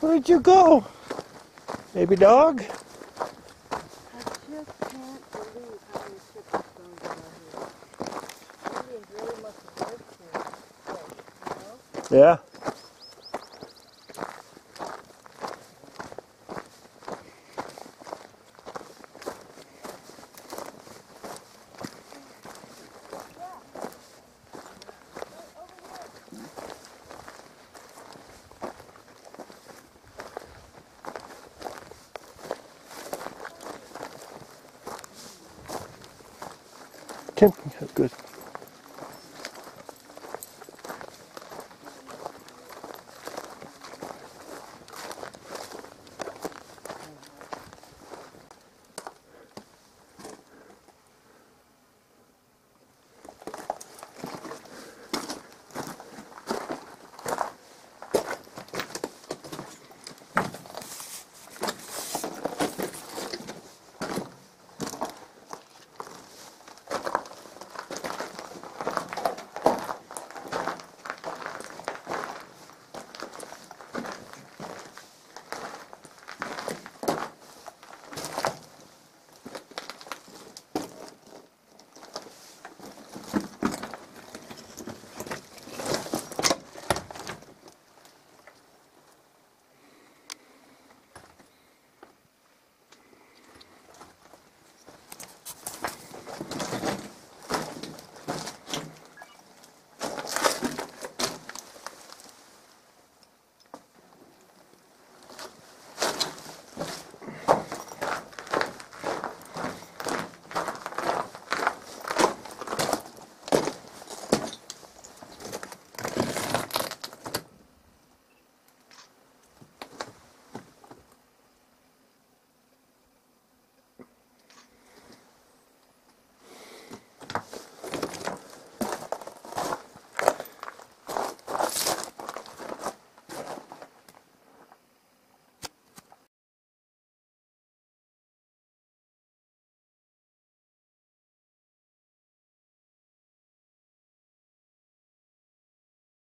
Where'd you go? Baby dog? I Camping, good.